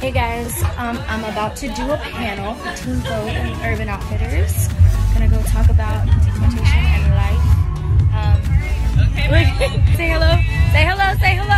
Hey guys, um, I'm about to do a panel for Teen Vogue and Urban Outfitters. I'm gonna go talk about exploitation and life. Um, okay, say hello, say hello, say hello.